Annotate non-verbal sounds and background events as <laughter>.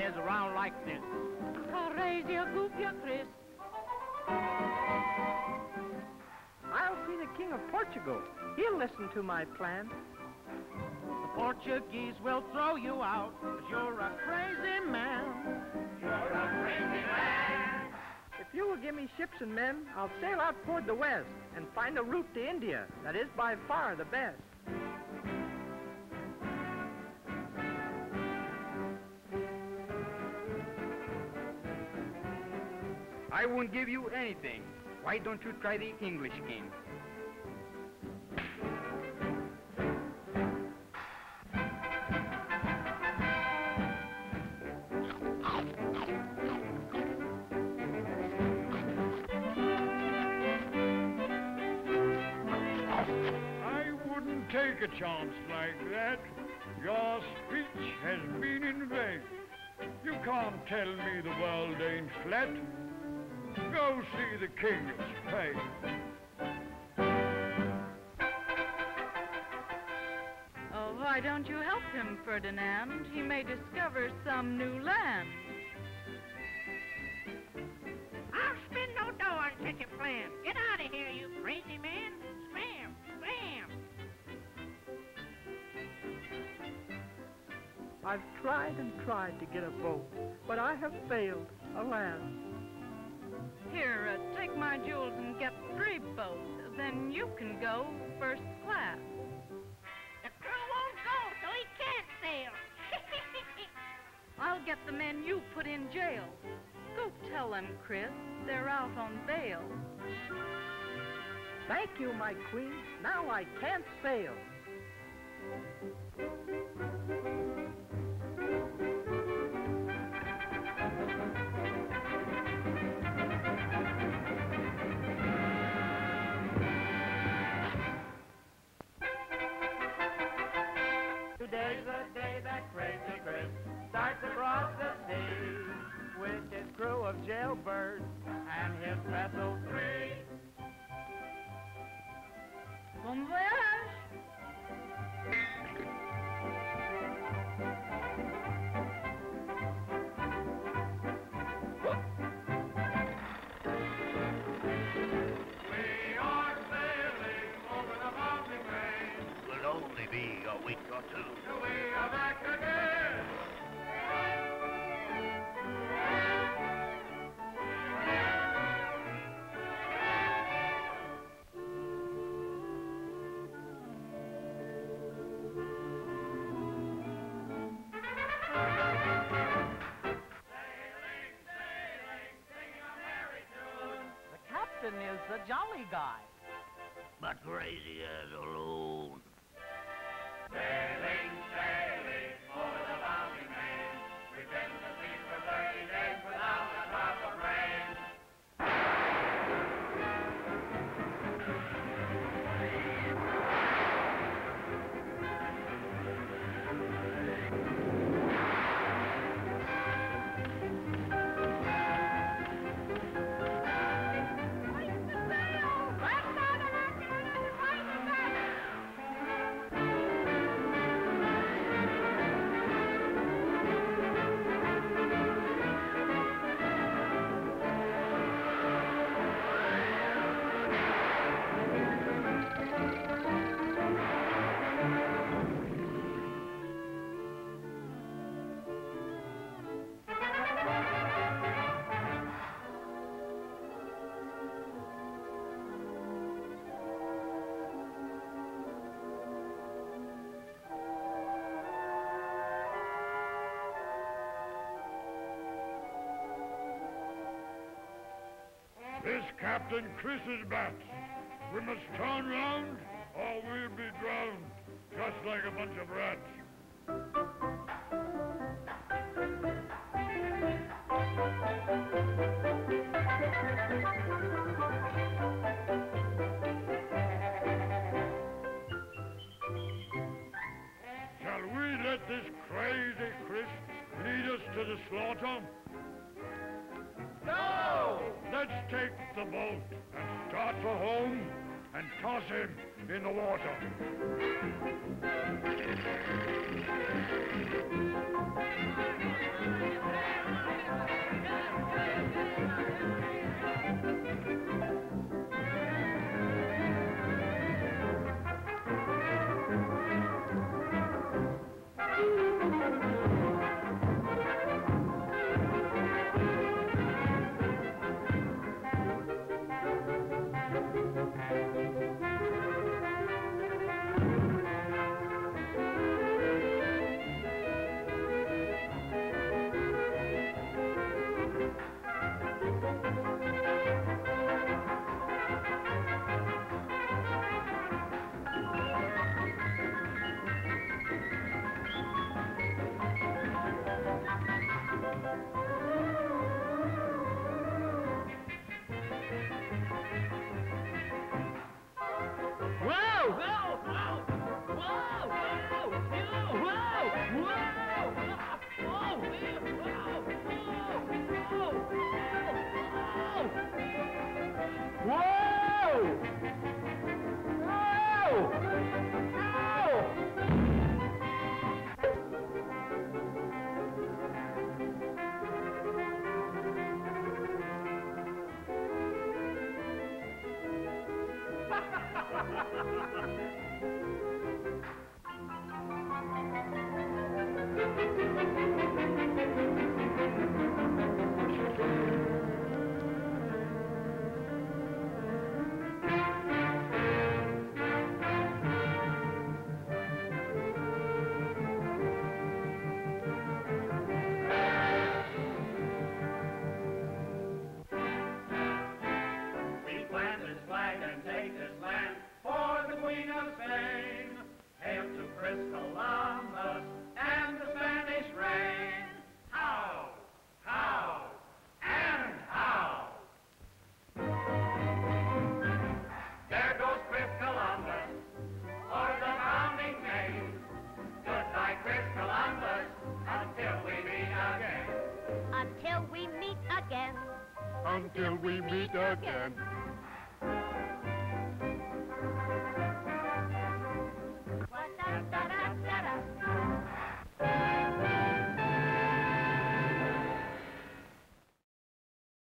There's around like this. Carezia gupia Chris. I'll see the King of Portugal. He'll listen to my plan. The Portuguese will throw you out, cause you're a crazy man. You're a crazy man. If you will give me ships and men, I'll sail out toward the west and find a route to India that is by far the best. I won't give you anything. Why don't you try the English wouldn't take a chance like that. Your speech has been in vain. You can't tell me the world ain't flat. Go see the king of Spain. Oh, why don't you help him, Ferdinand? He may discover some new land. I'll spin no dough on such a plan. Get out of here, you crazy man. Spam, spam. I've tried and tried to get a boat, but I have failed, alas. Then you can go first class. The crew won't go, so he can't sail. <laughs> I'll get the men you put in jail. Go tell them, Chris, they're out on bail. Thank you, my queen. Now I can't sail. Crew and his vessel three. Bon voyage! We are sailing over the mountain range. Will only be a week or two. Till we are back again. Is the jolly guy. But crazy as a Captain Chris's bat. We must turn round or we'll be drowned, just like a bunch of rats. Shall we let this crazy Chris lead us to the slaughter? Let's take the boat and start for home and toss him in the water. Whoa! Of Spain. Hail to Chris Columbus and the Spanish reign. How? How? And how? There goes Chris Columbus, for the. Goodbye, Chris Columbus, until we meet again. Until we meet again. Until we meet again.